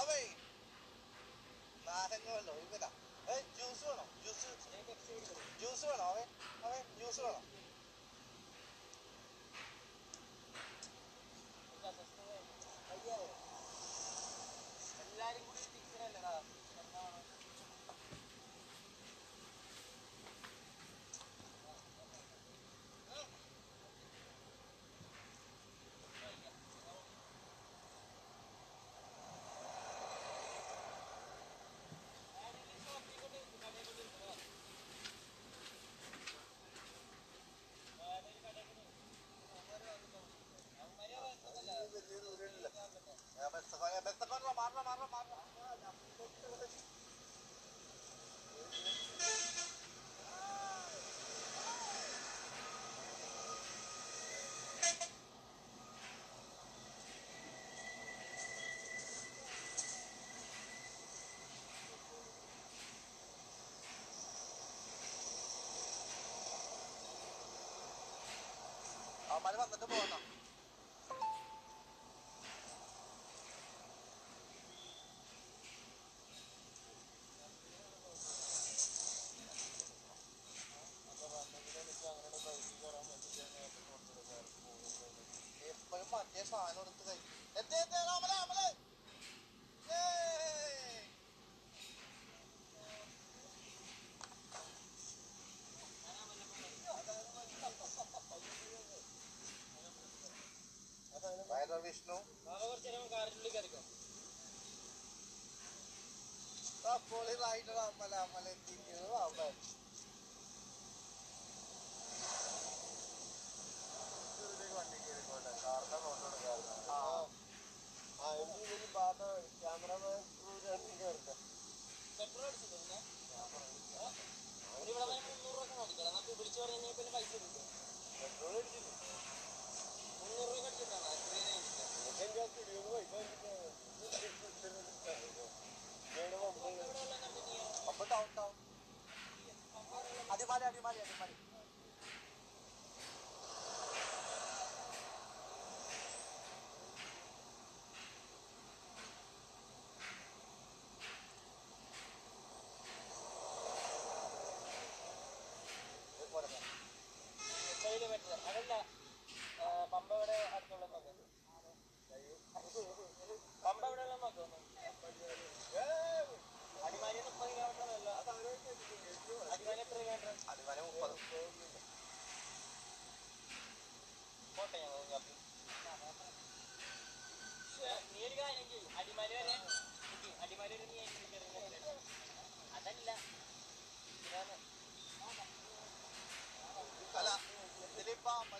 Away നാരങ്ങ വെള്ളം ഇവരാ ഏ ജ്യൂസ് വേണോ ജ്യൂസ് ജ്യൂസ് വേണോ അവേ എല്ലാരും അവന്മാര് വന്നിട്ട് പോകണം എപ്പോഴും മറ്റേ സാധനം എടുത്ത് കഴിക്കും. എത്തി എത്തി അമല അമല വയറ വിഷ്ണു. അമ്മല അമ്മല എത്തിക്കുന്നത് വണ്ടി കയറിക്കോട്ടെ. കാറിന്റെ കൊണ്ടുകൊടുക്കാറുണ്ട് ആ. എനിക്ക് ഭാഗത്ത് ക്യാമറമാൻ കയറിട്ടെ പെട്രോൾ അടിച്ചില്ലേ പിന്നെ ഇവിടെ വരെ മുന്നൂറ് രൂപ മേടിക്കണം നമുക്ക് വിളിച്ചു പറഞ്ഞാൽ പിന്നെ പൈസ കിട്ടും പെട്രോൾ അടിച്ചില്ല മുന്നൂറ് രൂപ അടിച്ചിട്ടാണ് അത്രയും എനിക്ക് ആ സ്റ്റുഡിയോന്ന് പൈസ അപ്പൊ ടൗൺ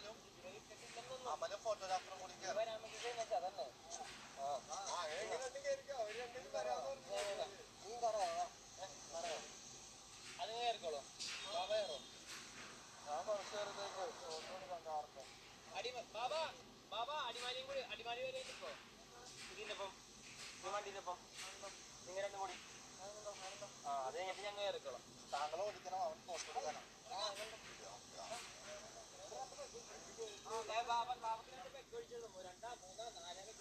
അമലും അമലും ഫോട്ടോഗ്രാഫറും കൂടി അത് കയറിക്കോളൂ ബാബ കയറോ ഞാൻ കുറച്ച് കാറിന്റെ അടിമ ബാബ ബാബ അടിമാലിയും കൂടി അടിമാലി വരെ ഇപ്പോ ഇതിന്റെ ഒപ്പം വണ്ടിന്റെ ഒപ്പം കൂടി ആ അത് കഴിഞ്ഞിട്ട് ഞങ്ങൾ കയറിക്കോളാം. താങ്കൾ ഓടിക്കണം അവൻ ഏ, ബാബ ബാബക്ക് രണ്ട് പെഗ് ഒഴിച്ചിടുന്നു രണ്ടാ മൂന്നാ നാലൊക്കെ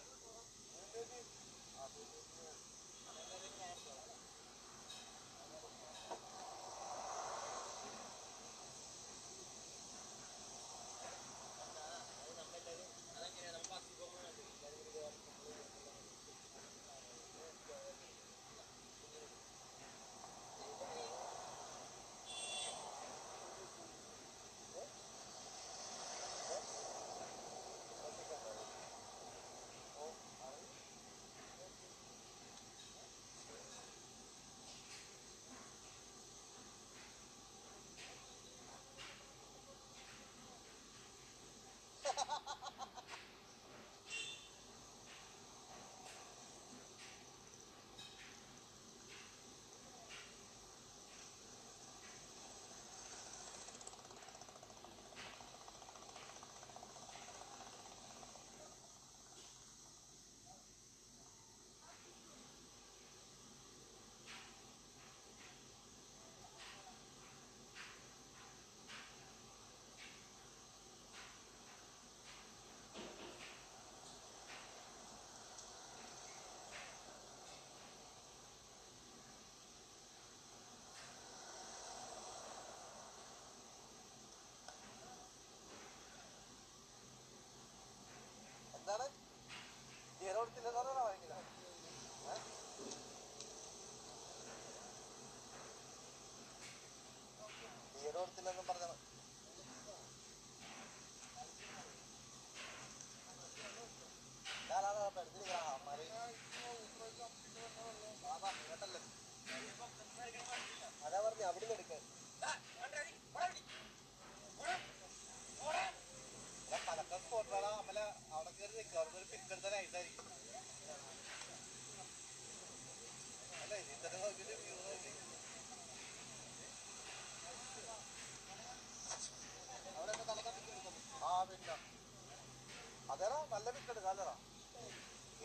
നല്ല വിക്കട് കാലടാ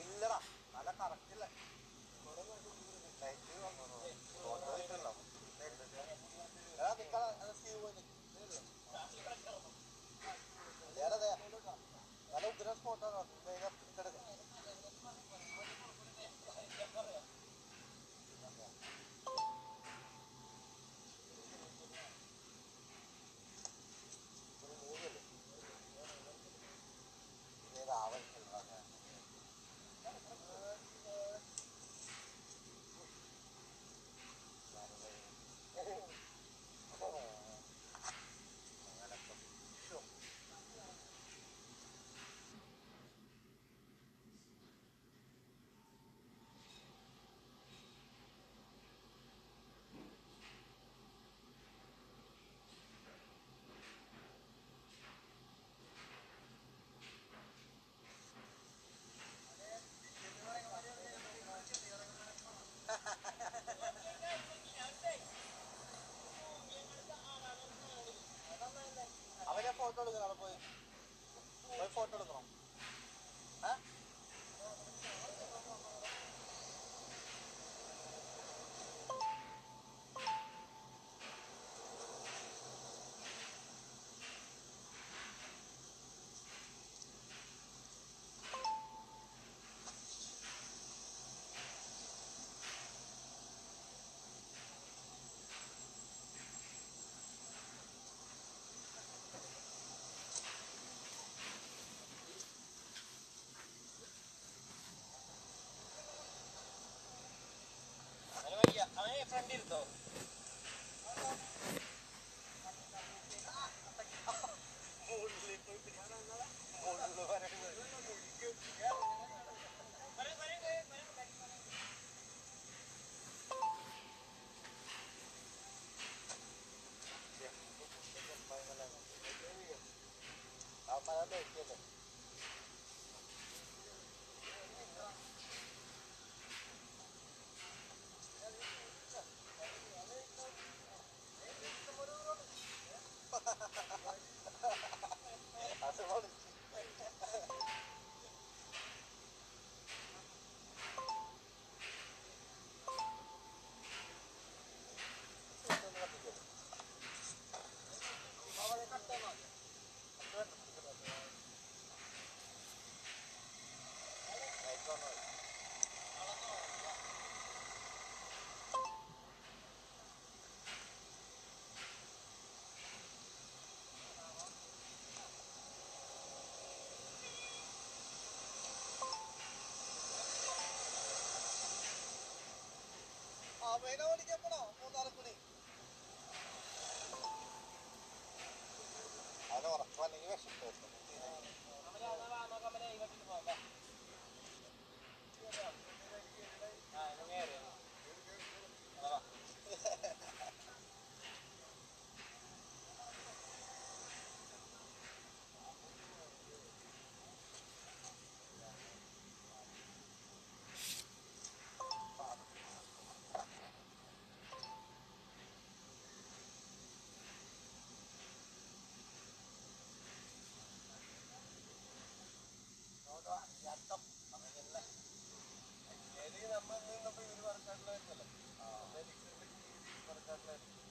ഇല്ലടാ നല്ല കറക്റ്റില്ല നല്ല ഉദ്ര സ്പോട്ടാണ് കിടക്കുക ഫോട്ടോ എടുക്കാൻ അവിടെ പോയി. അവനെ വിളിക്കപ്പെടോ മൂന്നാർക്കുടി അവനെ ഉറക്കുവാണെങ്കിൽ വിഷമത്തെ അവനെ വാങ്ങാൻ ഇങ്ങോട്ട് പോകാം മറക്കാട്ടിലായിരുന്നല്ലോ മറക്കാട്ടിലായിരുന്നു